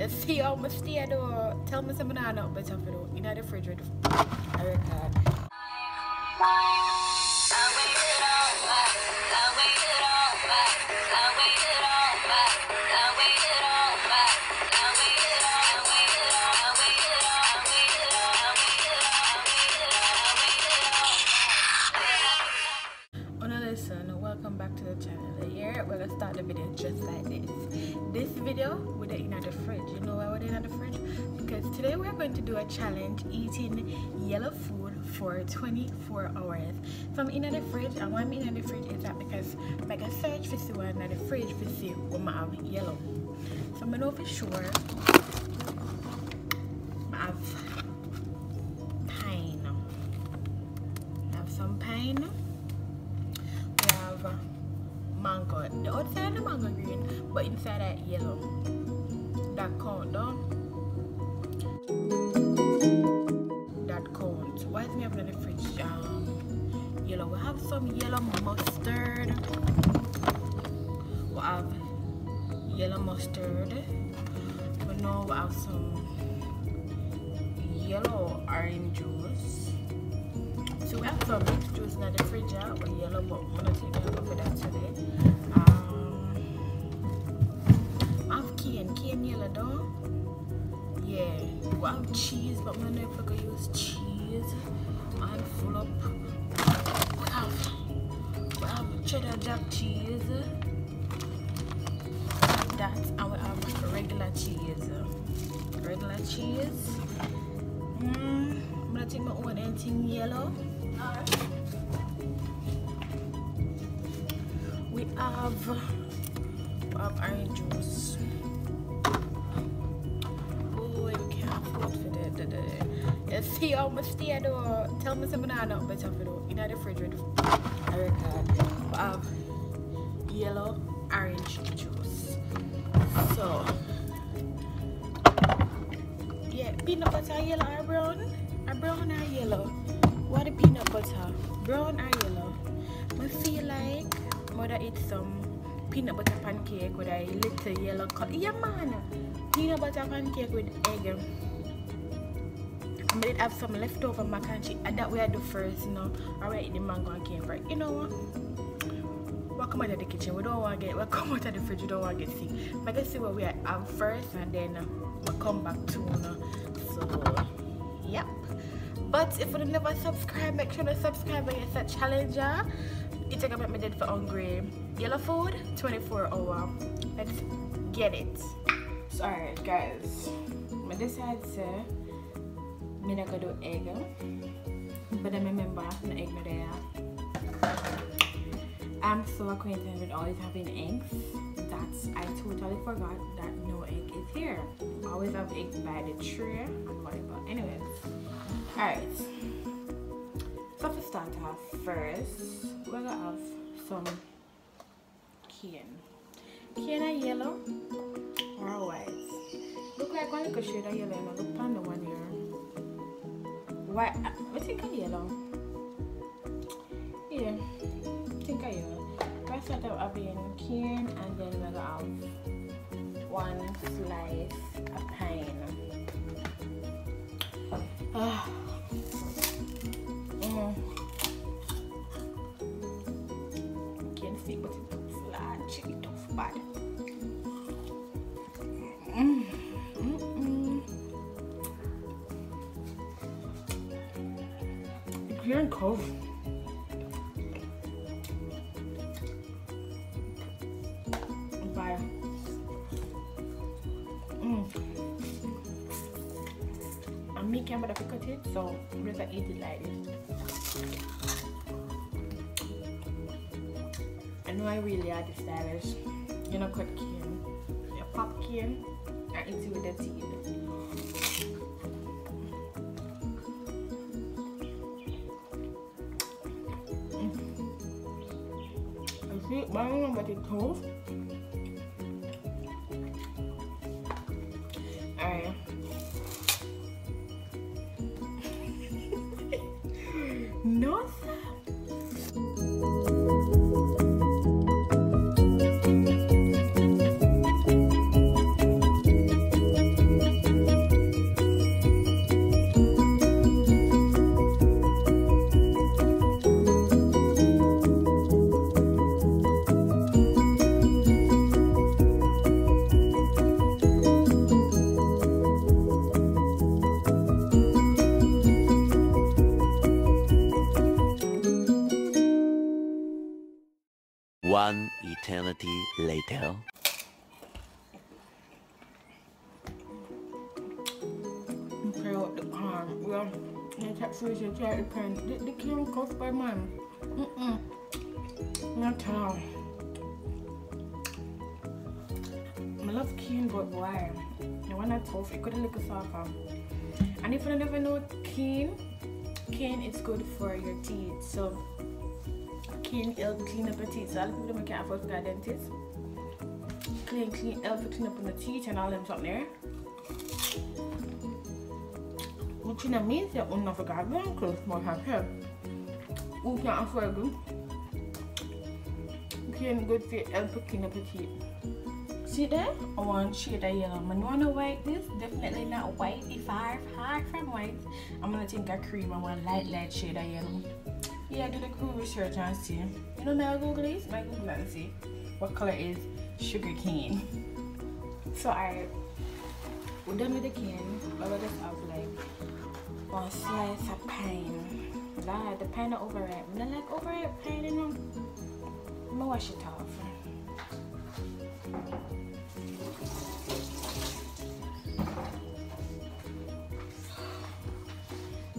You see how much stay though? Tell me something I know better for. In the refrigerator. I. a challenge eating yellow food for 24 hours so i'm in the fridge and why i'm in the fridge is that because i can search for see in the fridge to see what I have yellow so i'm gonna know for sure I have pine I have some pine We have mango. The outside the mango green, but inside that yellow. That count. Have some yellow orange juice. So we have some mixed juice in the fridge yeah, with yellow, but I'm gonna take them for that today. Um, I have cane, cane yellow though. Yeah, we have cheese, but I'm gonna if I could use cheese. I'm full up. We have, we have cheddar jack cheese. Cheese. Mm, I'm gonna take my own anything yellow. We have, we orange juice. Oh, we can't afford for that. that, that. You see how much stay though? Tell me I know better for though. In the with I record. We have yellow orange juice. So, yeah, peanut butter yellow. Or brown? Or brown or yellow? what the peanut butter? Brown or yellow? I feel like mother eat some peanut butter pancake with a little yellow color. Yeah man. Peanut butter pancake with egg. I might have some leftover mac and cheese. And that way I do first you know. Alright the mango and cane right you know what? We come out of the kitchen. We don't want to get we come out of the fridge. We don't want to get sick. I can see what we have first and then uh, come back to you so yep but if you never subscribe, make sure to subscribe and it's a challenger. It's like make me dead for hungry. Yellow food, 24 hour. Let's get it. So alright guys, I decided to I'm not gonna do egg. But I remember the egg no there. I'm so acquainted with always having eggs I totally forgot that no egg is here. Always have egg by the tray and whatever. Anyways. Alright. So to start off first, we're gonna have some cane. Cane are yellow or white. Look like one little shade of yellow and look on the one here. White I think of yellow. Yeah. Start off having cane and then we're gonna have one slice of pine. Ah. You're in Cove. Fire. Can't cut it, so just gonna eat it like this. I know I really are the stylish. You know, cut cane. You pop cane and eat it with the teeth. See, but I don't know about the toast. No, eternity later. Okay, out the arm. Well, I take seriously, try to. The, the cane cost by man. Mm-mm. Not at all. I love cane, but why? The one that's tough, it couldn't look looked softer. And if you never know cane, cane is good for your teeth. So cane help clean up your teeth. So a lot of people can't afford to go to dentist. Clean, clean, help clean up on the teeth and all them something there. Which in means that we're not forgot one close more have here. We can't afford to. Cane good for help clean up your teeth. See there? I want shade of yellow. I want to white this. Definitely not white. If I hard from white, I'm gonna take a cream. I want light, light shade of yellow. Yeah, do the cool research and see. You know my Google is? My Google see what color is sugar cane. So I we're done with the cane. I will just have like one slice of pine. Lord, the pine are overripe. I don't like overripe pine, you. I'm gonna wash it off.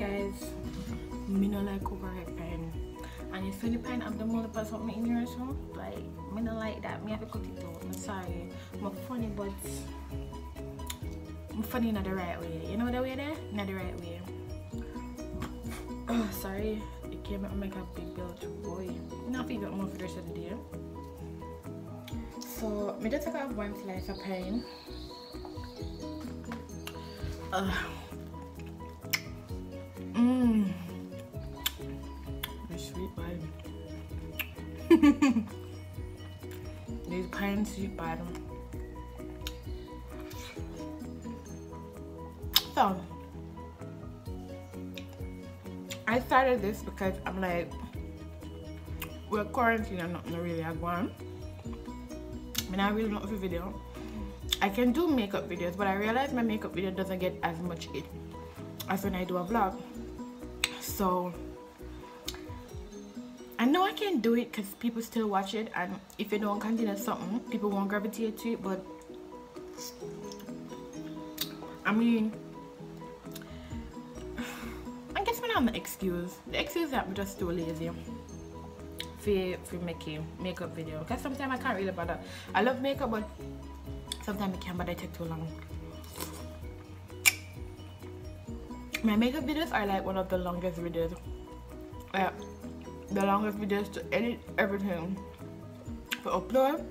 guys me not like overripe any pine have the put something in here so like me not like that me have to cut it out I'm sorry. I'm funny but I'm funny not the right way. You know the way there? Not the right way. Oh sorry. It came out make a big belch boy. Not even more for the rest of the day so me just off one slice of pine uh, started this because I'm like, we're quarantined and nothing really I want. I mean, I really love the video. I can do makeup videos, but I realize my makeup video doesn't get as much it as when I do a vlog so I know I can do it because people still watch it and if you don't continue something people won't gravitate to it but I mean I the excuse. The excuse that I'm just too lazy for, for making makeup video. Because sometimes I can't really bother uh, I love makeup but sometimes I can't, but it take too long. My makeup videos are like one of the longest videos. Yeah the longest videos to edit everything to upload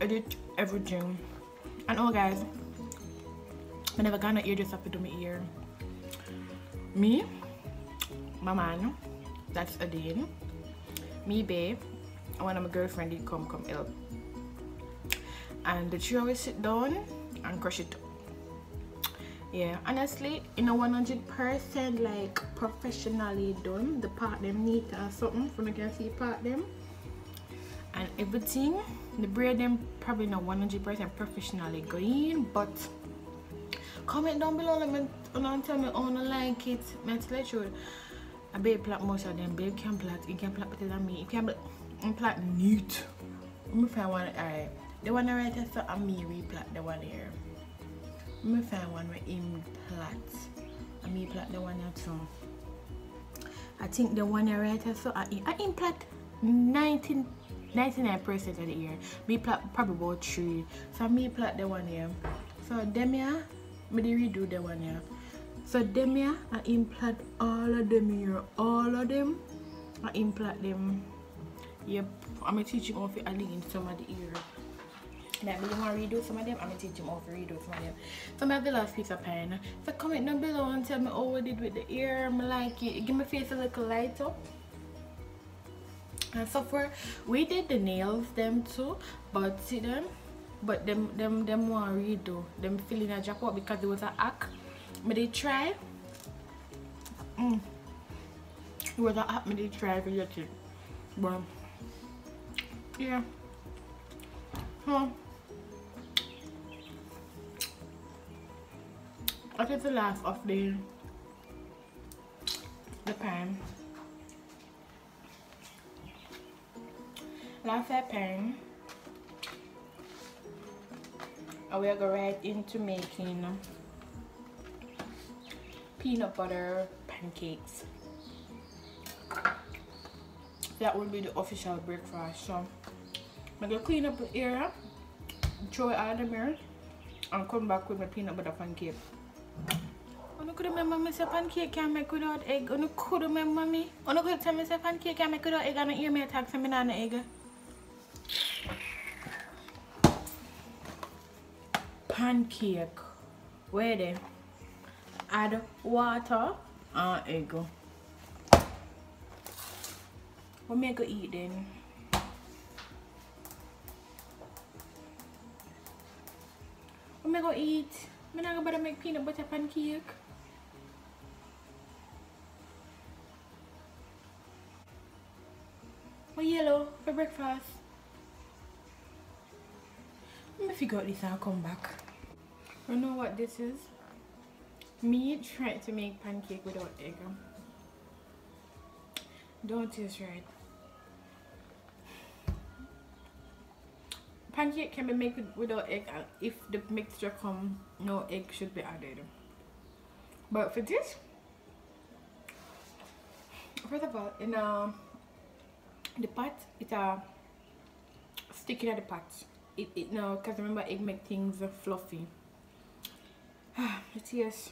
edit everything and oh guys I never gonna ear this up to do my ear. Me my man that's Adine. Me babe. And one of my girlfriend did come come help. And the three always sit down and crush it yeah honestly in a 100 percent like professionally done. The part them neat or something from you can see part them. And everything the braid them probably not 100 percent professionally going but comment down below. Let me and tell me how you like it. Me let you a babe plait most of them babe can plait eh, you can plait better than me you can plait neat let me find one alright the one right here so and me replat the one here. Let me find one where him plait and me plait the one here too I think the one here right here so I I him plait 19 99% of the year. Me plait probably about 3 so me plait the one here. So them here me redo the one here so them here I implant all of them here all of them I implant them yep I'm teaching how to align some of the ear that really want to redo some of them, I'm going to teach them how to redo some of them. So I have the last piece of pen. So comment down below and tell me how I did with the ear. I like it. Give my face a little light up. And so far, we did the nails them too. But see them? But them them them want to redo. Them feeling a drop because it was a hack. But they try. Mm. It was a but they try to get it. But yeah. Huh. That is the last of the the pan. last pan and we're going right into making peanut butter pancakes that will be the official breakfast so I'm gonna clean up the area throw it out the mirror and come back with my peanut butter pancake Ono could remember me say pancake can make without egg. Ono could remember me. Ono could tell me say pancake can make without egg and hear me attack say me not egg. Pancake. Where they? Add water and egg. What make go eat then? What me go eat? I'm not gonna make peanut butter pancake. My yellow for breakfast. Let me figure out this and I'll come back. You know what this is? Me trying to make pancake without egg. Um. Don't taste right. Pancake can be made without egg uh, if the mixture come, no egg should be added. Um. But for this, first of all, in a the pot it's a sticky at the pot it, it no because remember egg make things uh, fluffy it tastes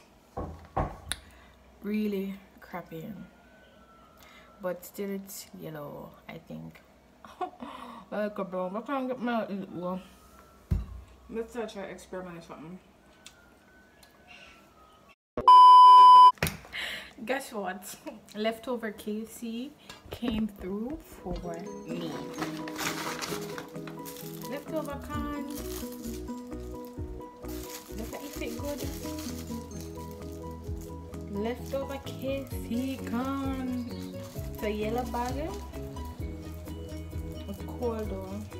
really crappy. But still it's yellow i think. Like a brown can't get my well let's try to experiment something. Guess what? Leftover KFC came through for me. Leftover corn leftover corn. So yellow bag it's cold though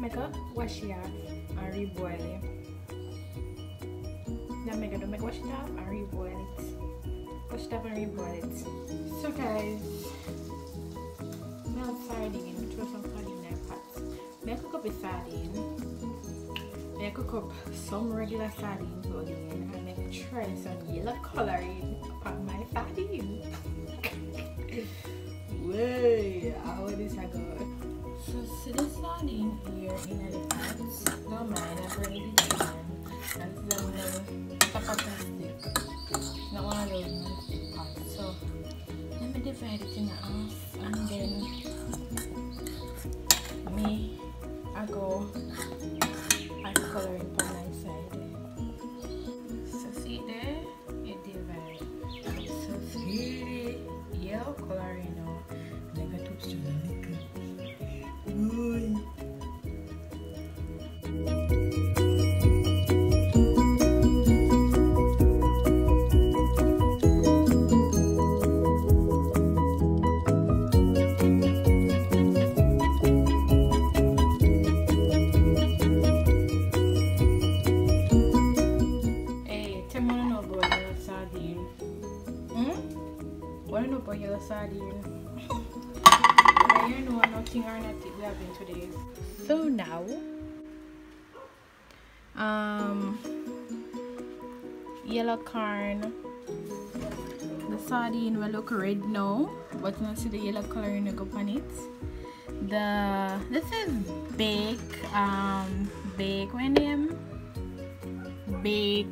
make a wash it off and reboil it then make it make wash it off and reboil it. Wash it off and reboil it. So guys now sardine throw some sardine in pot may I cook up a sardine. May I cook up some regular sardines again and then try some yellow coloring upon my sardine. Way how this I go so see the in here in the pot no mind I've already done and then the chapati stick not one of those non-stick pots so let me divide it in half and then me I go I color it What know about yellow sardine? I you know nothing or nothing we having today. So now, um, yellow corn. The sardine will look red now, but you see the yellow coloring go on. The this is bake um bake when name bake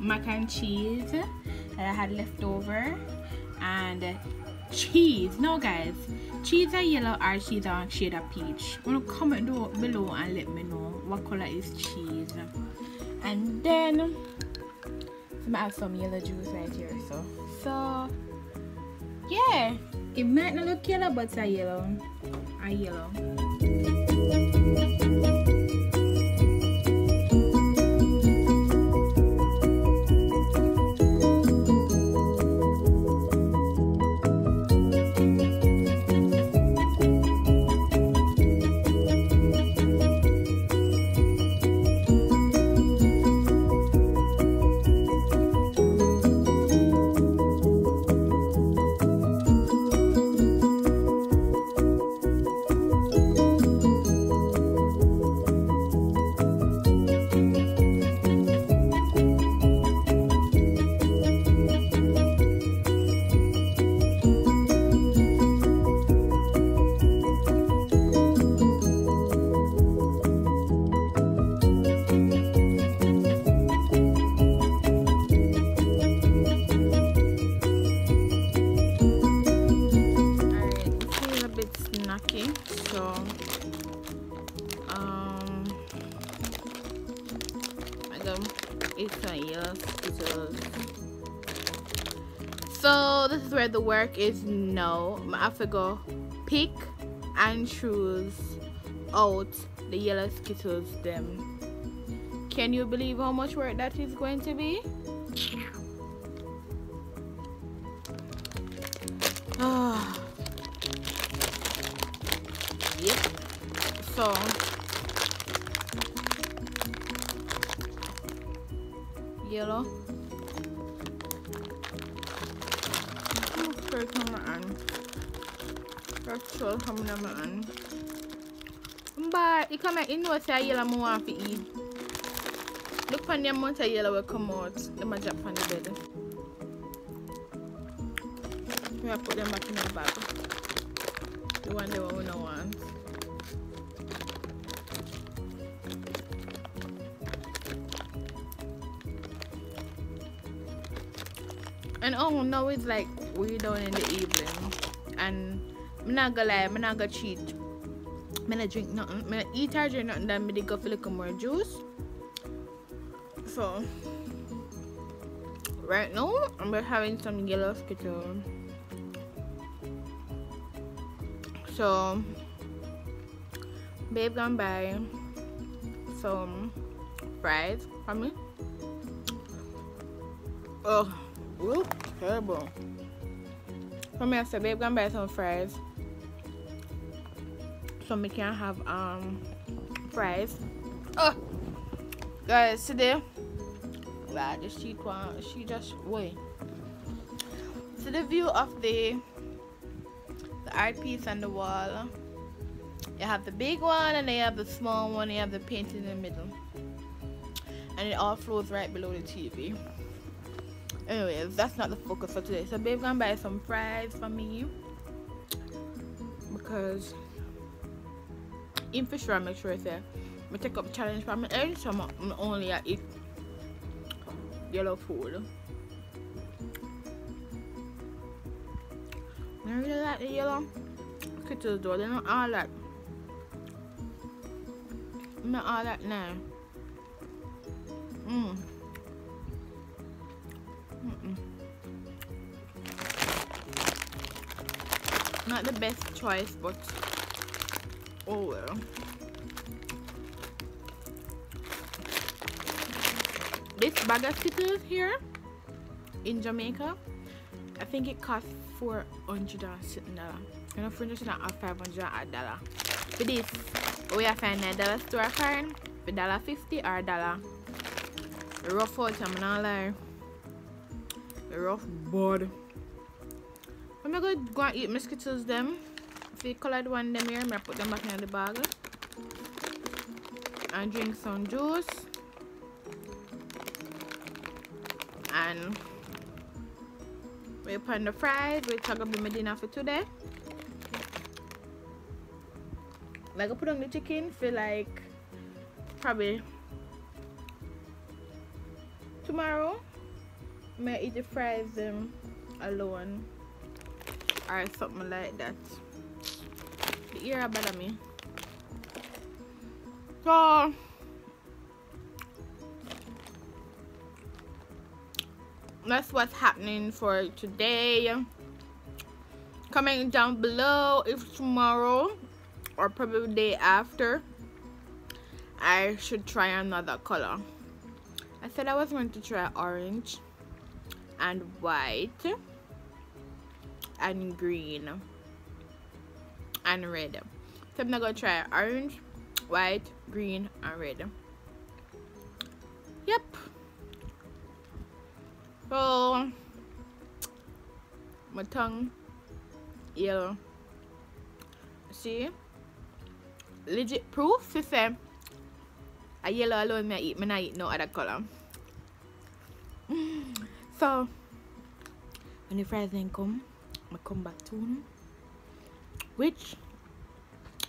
mac and cheese that I had left over and cheese. No guys. Cheese are yellow or cheese are shade of peach. Wanna comment do, below and let me know what color is cheese. And then so I have some yellow juice right here so. So yeah. It might not look yellow, but it's a yellow. A yellow. The work is no. I go pick and choose out the yellow skittles them can you believe how much work that is going to be oh. yep so but ikaw may ino sa yellow mo want to eat. Look on the amount of yellow will come out. The magic on the bed. We have put them back in the bag. The one they were not want. And oh no it's like way down in the evening. And I'm not gonna lie I'm not gonna cheat I'm gonna drink nothing? I'm gonna eat or drink nothing? Then gonna go for a little more juice. So right now I'm having some yellow skittle. So babe gonna buy some fries for me. Oh Ooh, terrible. Come here, so babe, gonna buy some fries. So we can have um fries. Oh, guys, today, wow, just she she just wait. So the view of the the art piece on the wall. You have the big one, and then you have the small one. You have the paint in the middle, and it all flows right below the TV anyways that's not the focus for today so babe gonna buy some fries for me because in for sure make sure there. I take up challenge for me every time I'm only I eat yellow food I really like the yellow. Critters though they're not all that not all that now. Mmm Not the best choice, but oh well. This bag of Skittles here in Jamaica, I think it costs four hundred and something dollar. You know, for just not five hundred dollar. For this, we are find a dollar store card for dollar fifty or dollar. Rough out, I'm not lie. Rough board. I'm gonna go and eat my Skittles them. The colored one them here, I'm put them back in the bag. And drink some juice. And we put the fries, which are gonna be my dinner for today. Like I put on the chicken for like probably tomorrow. I'm eat the fries them alone or something like that ear bother me so that's what's happening for today. Comment down below if tomorrow or probably day after I should try another color. I said I was going to try orange and white and green and red. So I'm not gonna try orange white green and red. Yep. So my tongue. Yellow. See? Legit proof to say a yellow alone me I eat me not eat no other color. So when the fries then come I come back to them which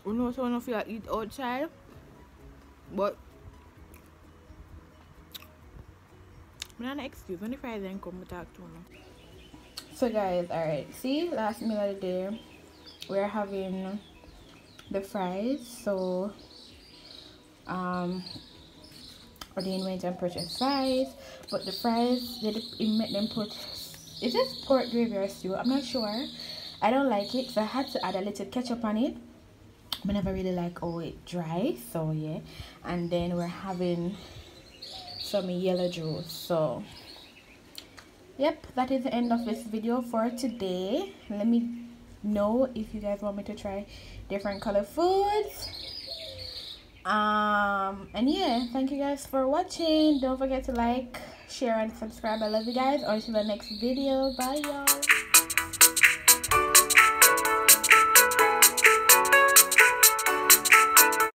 you know so I don't feel like eat outside but I'm not excuse. When the fries then come I talk to them so guys all right see last meal of the day. We're having the fries so um Ordain went and purchased fries but the fries they make them put is this pork gravy or stew? I'm not sure i don't like it so i had to add a little ketchup on it. I never really like oh it dry so yeah. And then we're having some yellow juice so. Yep that is the end of this video for today. Let me know if you guys want me to try different color foods. Um and yeah thank you guys for watching. Don't forget to like share and subscribe. I love you guys. On to the next video. Bye y'all